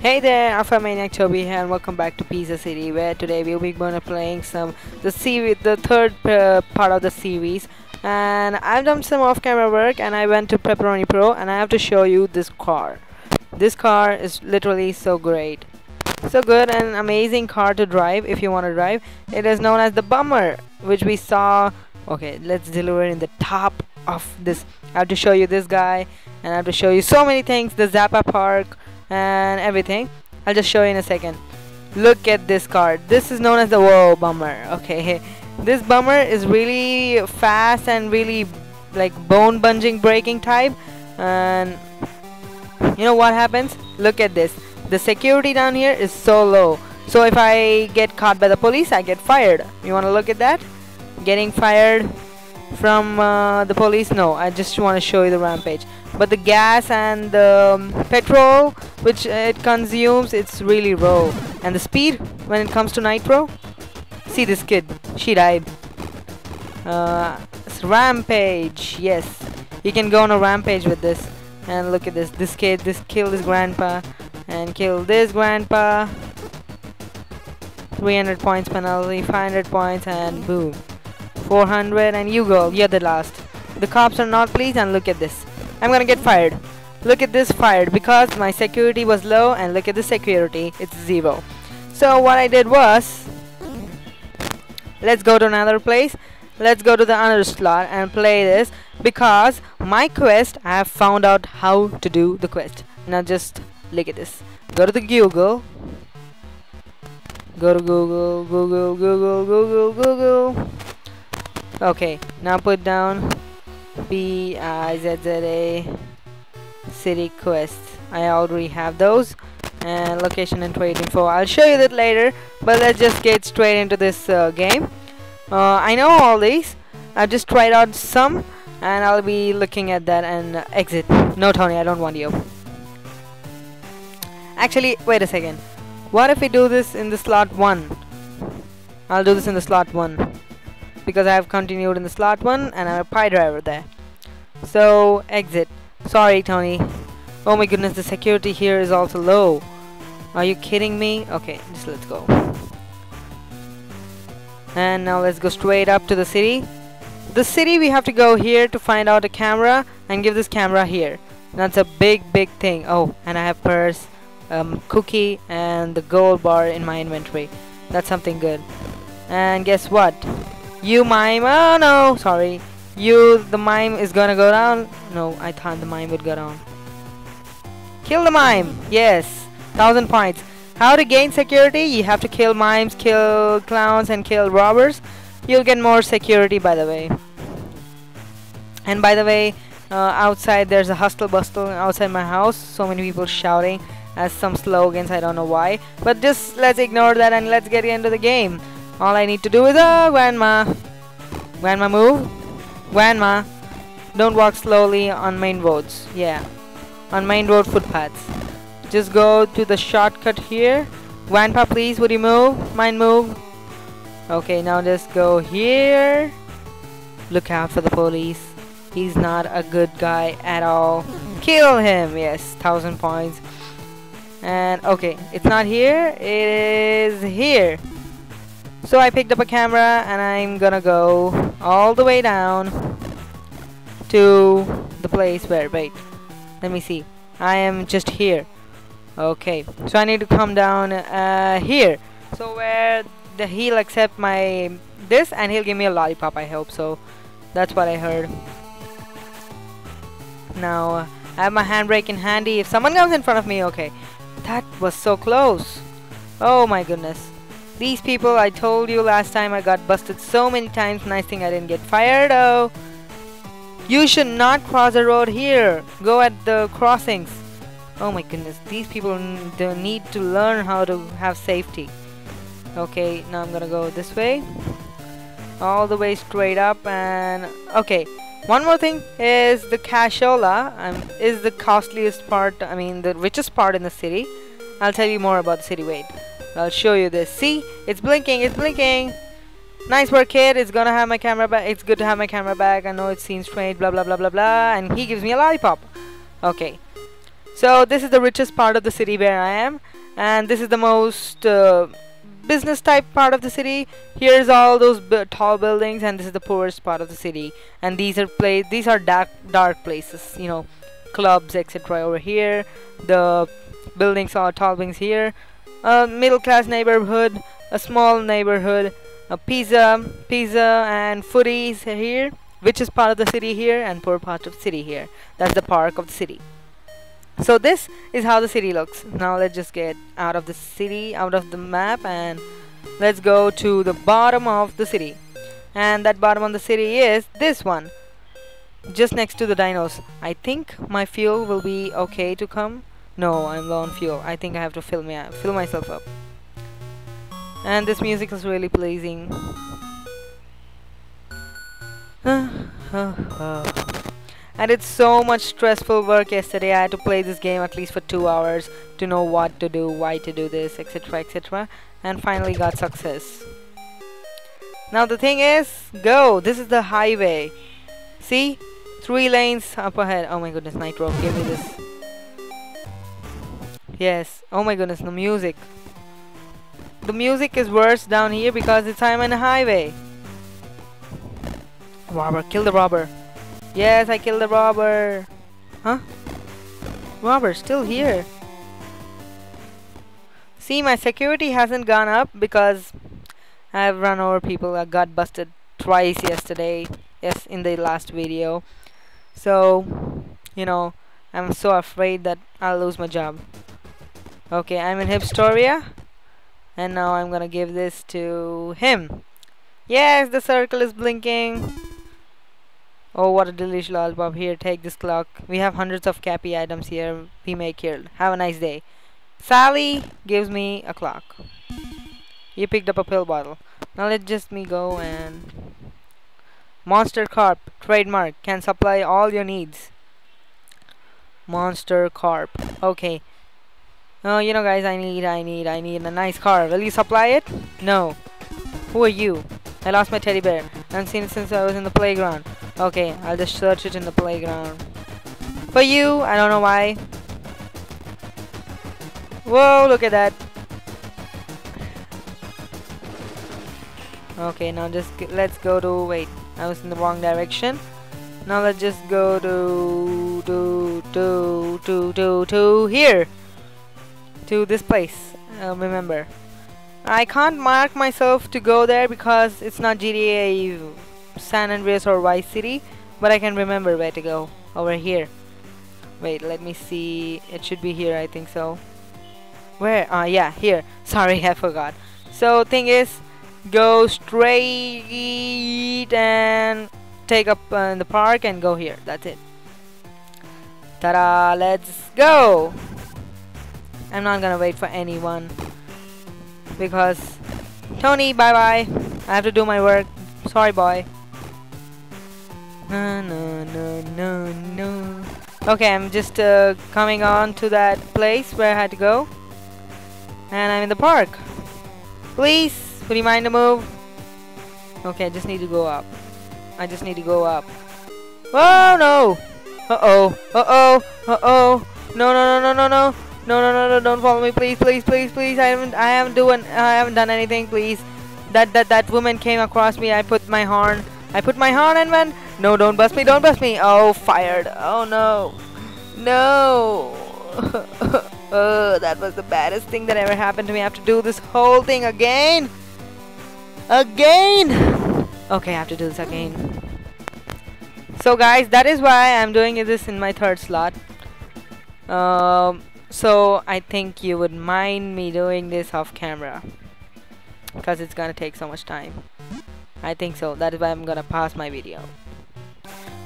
Hey there, Alpha Maniac Toby here, and welcome back to Pizza City, where today we'll be going to playing some the series, the third uh, part of the series. And I've done some off-camera work, and I went to Pepperoni Pro, and I have to show you this car. This car is literally so great, so good, and amazing car to drive if you want to drive. It is known as the Bummer, which we saw. Okay, let's deliver in the top of this. I have to show you this guy, and I have to show you so many things. The Zappa Park and everything. I'll just show you in a second. Look at this card. This is known as the whoa bummer okay? This bummer is really fast and really like bone bunging breaking type. And you know what happens? Look at this. The security down here is so low. So if I get caught by the police I get fired. You want to look at that? Getting fired from uh, the police? No I just want to show you the rampage but the gas and the um, petrol which it consumes it's really low and the speed when it comes to nitro see this kid she died. Uh, rampage yes. You can go on a rampage with this. And look at this this kid this killed his grandpa and killed this grandpa. 300 points penalty 500 points and boom. 400 and you go you're the last. The cops are not pleased and look at this I'm gonna get fired. Look at this fired because my security was low and look at the security it's zero. So what I did was let's go to another place. Let's go to the other slot and play this because my quest I have found out how to do the quest. Now just look at this. Go to the Google. Go to Google Google Google Google Google. Okay, now put down B I Z Z A city quest. I already have those and location and trade info. I'll show you that later, but let's just get straight into this uh, game. Uh, I know all these. I've just tried out some, and I'll be looking at that and uh, exit. No, Tony, I don't want you. Actually, wait a second. What if we do this in the slot 1? I'll do this in the slot 1 because I have continued in the slot 1 and I'm a pie driver there. So, exit. Sorry, Tony. Oh my goodness, the security here is also low. Are you kidding me? Okay, just let's go. And now let's go straight up to the city. The city we have to go here to find out a camera and give this camera here. That's a big, big thing. Oh, and I have purse, um, cookie, and the gold bar in my inventory. That's something good. And guess what? You mime, oh no, sorry. You, the mime is gonna go down. No, I thought the mime would go down. Kill the mime, yes. Thousand points. How to gain security? You have to kill mimes, kill clowns, and kill robbers. You'll get more security, by the way. And by the way, uh, outside there's a hustle bustle outside my house. So many people shouting as some slogans. I don't know why. But just let's ignore that and let's get into the game. All I need to do is, uh, grandma. Grandma move. Grandma. Don't walk slowly on main roads. Yeah. On main road footpaths. Just go to the shortcut here. Grandpa, please, would you move? Mind move? Okay, now just go here. Look out for the police. He's not a good guy at all. Kill him! Yes, thousand points. And okay, it's not here. It is here. So I picked up a camera and I'm gonna go all the way down to the place where, wait, let me see. I am just here. Okay, so I need to come down uh, here. So where the, he'll accept my this and he'll give me a lollipop, I hope. So that's what I heard. Now I have my handbrake in handy. If someone comes in front of me, okay. That was so close. Oh my goodness. These people, I told you last time I got busted so many times. Nice thing I didn't get fired oh. You should not cross the road here. Go at the crossings. Oh my goodness, these people need to learn how to have safety. Okay, now I'm gonna go this way. All the way straight up and... Okay, one more thing is the cashola um, is the costliest part, I mean the richest part in the city. I'll tell you more about the city, wait. I'll show you this. See? It's blinking, it's blinking! Nice work, kid. It's gonna have my camera back. It's good to have my camera back. I know it seems strange, blah blah blah blah blah. And he gives me a lollipop. Okay. so this is the richest part of the city where I am and this is the most uh, business type part of the city here's all those tall buildings and this is the poorest part of the city and these are place these are dark dark places you know clubs etc over here the buildings are tall buildings here a middle class neighborhood a small neighborhood a pizza pizza and footies here which is part of the city here and poor part of city here. That's the park of the city. So this is how the city looks. Now let's just get out of the city out of the map and let's go to the bottom of the city. And that bottom of the city is this one just next to the dinos. I think my fuel will be okay to come no I'm low on fuel. I think I have to fill me fill myself up. And this music is really pleasing. And it's so much stressful work yesterday. I had to play this game at least for two hours to know what to do why to do this etc etc and finally got success. Now the thing is go. This is the highway. See? Three lanes up ahead. Oh my goodness nitro give me this yes oh my goodness the music the music is worse down here because it's I'm on a highway robber kill the robber Yes, I killed the robber. Huh? Robber, still here. See, my security hasn't gone up because I've run over people. I got busted twice yesterday. Yes, in the last video. So, you know, I'm so afraid that I'll lose my job. Okay, I'm in Hipstoria. And now I'm gonna give this to him. Yes, the circle is blinking. Oh, what a delicious lollipop. Here, take this clock. We have hundreds of Cappy items here. We make here. Have a nice day. Sally gives me a clock. You picked up a pill bottle. Now let just me go and... Monster Carp, trademark, can supply all your needs. Monster Carp. Okay. Oh, you know guys, I need, I need, I need a nice car. Will you supply it? No. Who are you? I lost my teddy bear. I haven't seen it since I was in the playground. Okay, I'll just search it in the playground. For you, I don't know why. Whoa, look at that. Okay, now just let's go to, wait, I was in the wrong direction. Now let's just go to, to, to, to, to, to here. To this place, uh, remember. I can't mark myself to go there because it's not GTA San Andreas or Vice City but I can remember where to go over here. Wait let me see. It should be here I think so. Where? Ah uh, yeah here. Sorry I forgot. So thing is go straight and take up uh, in the park and go here. That's it. Ta-da let's go I'm not gonna wait for anyone because Tony bye bye I have to do my work sorry boy no, no, no, no, no. Okay, I'm just uh, coming on to that place where I had to go. And I'm in the park. Please, would you mind to move? Okay, I just need to go up. I just need to go up. Oh no! Uh-oh. Uh-oh. Uh-oh. No, no, no, no, no, no. No, no, no, no, don't follow me, please, please, please, please. I haven't, I haven't doing, I haven't done anything, please. That, that, that woman came across me. I put my horn. I put my horn and went. No, don't bust me, don't bust me. Oh, fired. Oh, no. No. oh, that was the baddest thing that ever happened to me. I have to do this whole thing again. Again. Okay, I have to do this again. So, guys, that is why I'm doing this in my third slot. Um, so, I think you would mind me doing this off camera. Because it's gonna take so much time. I think so. That is why I'm gonna pause my video.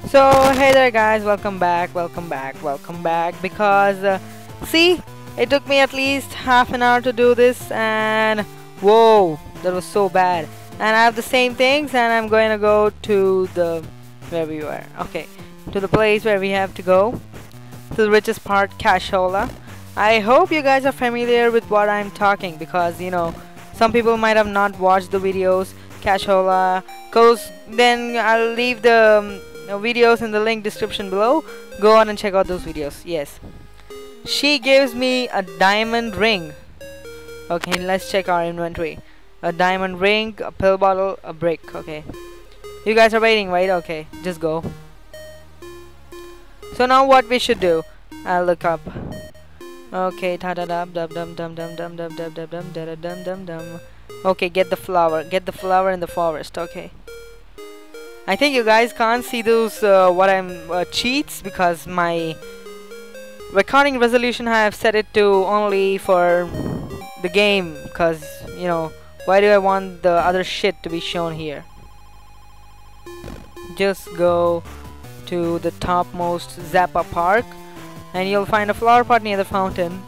So, hey there guys, welcome back, welcome back, welcome back because, uh, see, it took me at least half an hour to do this and, whoa, that was so bad. And I have the same things and I'm going to go to the, where we were, okay, to the place where we have to go, to the richest part, Cashola. I hope you guys are familiar with what I'm talking because, you know, some people might have not watched the videos, Cashola, cause then I'll leave the um, videos in the link description below go on and check out those videos yes She gives me a diamond ring. Okay, let's check our inventory. A diamond ring, a pill bottle, a brick. Okay. You guys are waiting, right? Okay, just go. So now what we should do? I'll look up. Okay, ta da dum dum dum dum dum dum dum dum dum dum dum dum dum dum. Okay, get the flower. Get the flower in the forest. Okay. I think you guys can't see those uh, what I'm uh, cheats because my recording resolution I have set it to only for the game because you know why do I want the other shit to be shown here just go to the topmost Zappa Park and you'll find a flower pot near the fountain.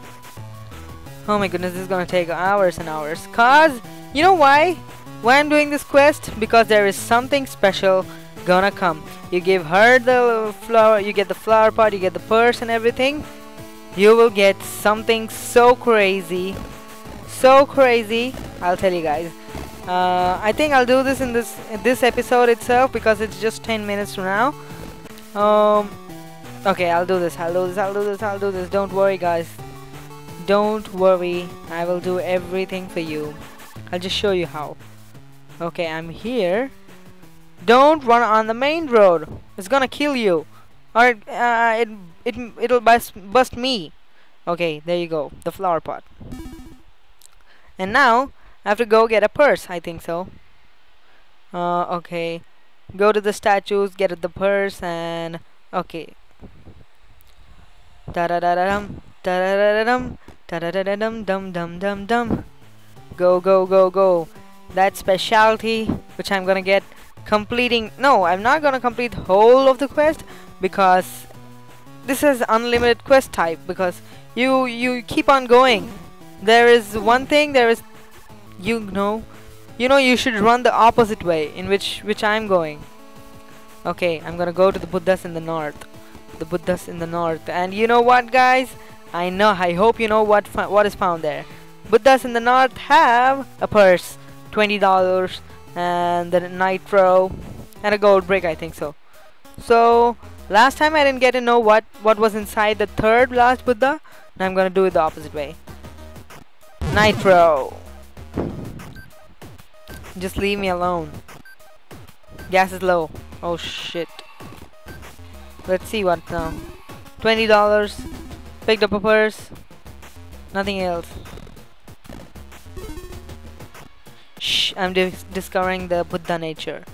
Oh my goodness this is gonna take hours and hours. Cause you know why? Why I'm doing this quest? Because there is something special gonna come. You give her the flower you get the flower pot you get the purse and everything you will get something so crazy so crazy. I'll tell you guys. Uh, I think I'll do this in this in this episode itself because it's just 10 minutes from now. Um okay I'll do this I'll do this I'll do this I'll do this. Don't worry guys. Don't worry. I will do everything for you. I'll just show you how. Okay I'm here. Don't run on the main road. It's gonna kill you. Or uh, it it it'll bust bust me. Okay there you go. The flower pot. And now I have to go get a purse I think so. Uh, okay. Go to the statues get the purse and okay da da da da dum da da da da dum da da da da dum dum dum dum dum. Go go go go. That specialty which I'm gonna get completing no I'm not gonna complete whole of the quest because this is unlimited quest type because you you keep on going. There is one thing there is you know you know you should run the opposite way in which which I'm going. Okay I'm gonna go to the Buddhas in the north the Buddhas in the north. And you know what guys? I know I hope you know what what is found there. Buddhas in the north have a purse $20 and the nitro and a gold brick I think so. So last time I didn't get to know what what was inside the third last Buddha. Now I'm gonna do it the opposite way. Nitro. Just leave me alone. Gas is low. Oh shit let's see what now $20 picked up a purse nothing else Shh, I'm dis discovering the Buddha nature.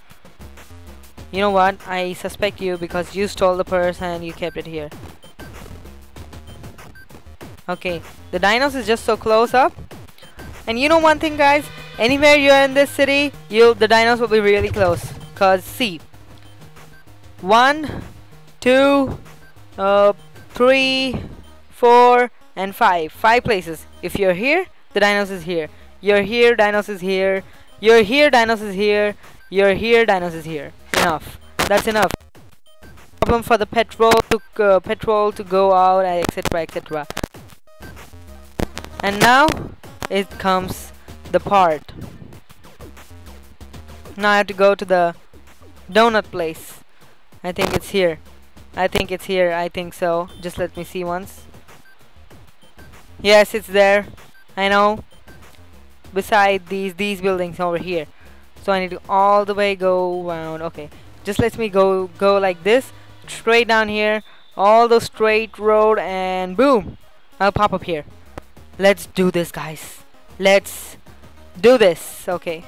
You know what? I suspect you because you stole the purse and you kept it here. Okay, the dinos is just so close up. And you know one thing guys? Anywhere you're in this city, you'll the dinos will be really close. Cause see. One, two, uh, three, four, and five. Five places. If you're here, the dinos is here. You're here, Dinos is here. You're here, Dinos is here. You're here, Dinos is here. Enough. That's enough. Problem for the petrol to uh, petrol to go out, etc., etc. And now it comes the part. Now I have to go to the donut place. I think it's here. I think it's here. I think so. Just let me see once. Yes, it's there. I know. Beside these these buildings over here. So I need to all the way go around. Okay. Just let me go go like this. Straight down here. All the straight road and boom. I'll pop up here. Let's do this guys. Let's do this. Okay.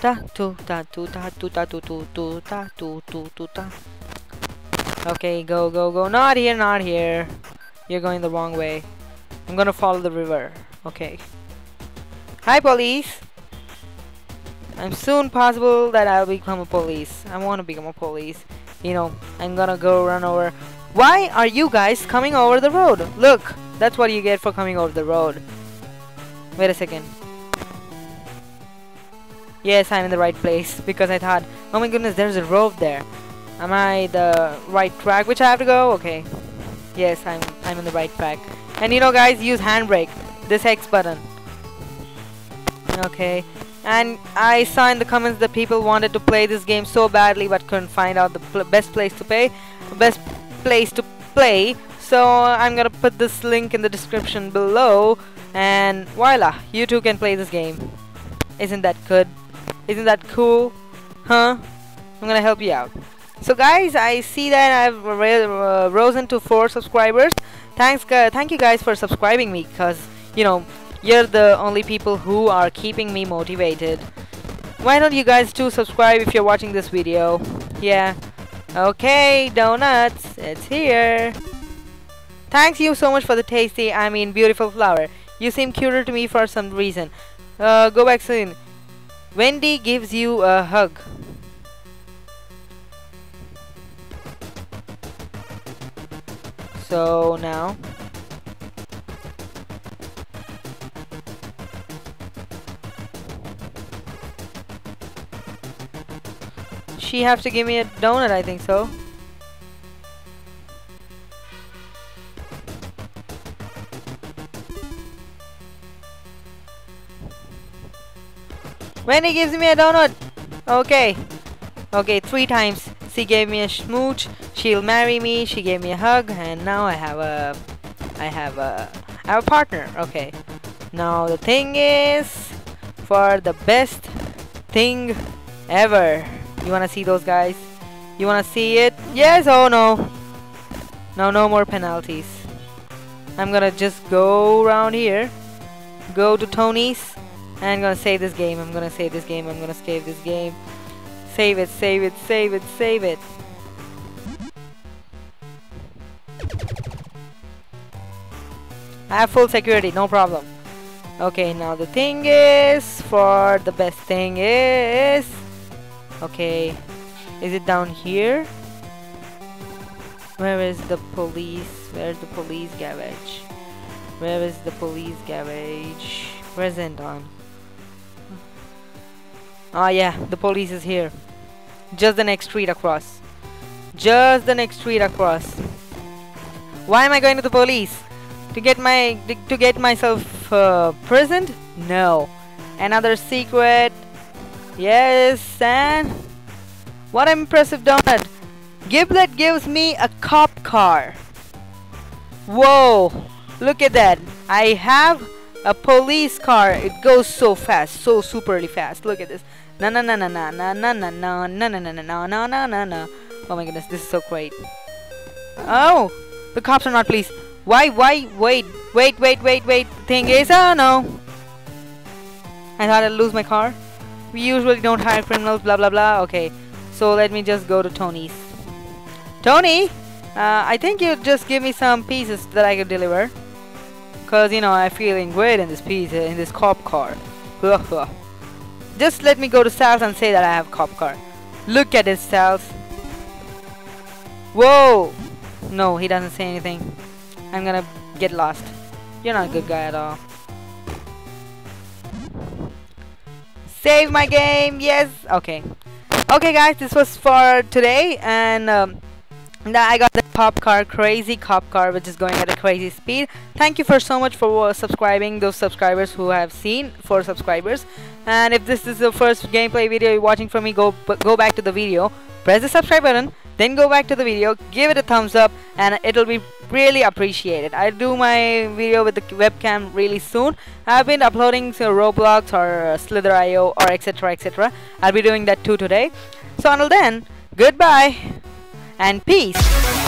Ta tu ta tu ta tu ta tu tu tu ta tu tu tu ta okay go go go not here not here you're going the wrong way I'm gonna follow the river okay Hi police! I'm soon possible that I'll become a police. I want to become a police. You know, I'm gonna go run over. Why are you guys coming over the road? Look, that's what you get for coming over the road. Wait a second. Yes, I'm in the right place because I thought, oh my goodness, there's a road there. Am I the right track which I have to go? Okay. Yes, I'm I'm in the right track. And you know guys, use handbrake. This X button okay and I saw in the comments that people wanted to play this game so badly but couldn't find out the pl best place to play best place to play so I'm gonna put this link in the description below and voila you too can play this game isn't that good isn't that cool huh I'm gonna help you out so guys I see that I've uh, risen to four subscribers. Thanks thank you guys for subscribing me because you know you're the only people who are keeping me motivated. Why don't you guys too subscribe if you're watching this video? Yeah. Okay donuts it's here. Thanks you so much for the tasty I mean beautiful flower you seem cuter to me for some reason. Uh, go back soon. Wendy gives you a hug so now? She have to give me a donut I think so. When he gives me a donut. Okay. Okay three times. She gave me a smooch she'll marry me she gave me a hug and now I have a I have a I have a partner okay. Now the thing is for the best thing ever you wanna see those guys? You wanna see it? Yes oh no? No no more penalties. I'm gonna just go around here go to Tony's and I'm gonna save this game I'm gonna save this game I'm gonna save this game. Save it, save it, save it, save it. I have full security, no problem. Okay, now the thing is, for the best thing is... Okay, is it down here? Where is the police? Where's the police garage? Where is the police garage? Present on. Ah yeah, the police is here. Just the next street across. Just the next street across. Why am I going to the police? To get my to get myself uh, prisoned? No. Another secret. Yes, and what an impressive donut. Giblet gives me a cop car. Whoa! Look at that. I have a police car. It goes so fast, so superly fast. Look at this. Na na na na na na na na na na na na na na na na na na. Oh my goodness, this is so great. Oh, the cops are not pleased. Why? Why? Wait, wait, wait, wait, wait. Thing is, oh no. I thought I'd lose my car. We usually don't hire criminals. Blah blah blah. Okay, so let me just go to Tony's. Tony, uh, I think you just give me some pieces that I could deliver. Cause you know I'm feeling great in this piece in this cop car. Just let me go to sales and say that I have cop car. Look at this sales. Whoa! No, he doesn't say anything. I'm gonna get lost. You're not a good guy at all. Save my game, yes! Okay. Okay guys, this was for today and um, I got the cop car, crazy cop car, which is going at a crazy speed. Thank you for so much for subscribing, those subscribers who have seen, for subscribers. And if this is the first gameplay video you're watching from me, go go back to the video, press the subscribe button, then go back to the video, give it a thumbs up, and it'll be really appreciate it. I'll do my video with the webcam really soon. I've been uploading to Roblox or Slither.io or etc etc. I'll be doing that too today. So until then, goodbye and peace.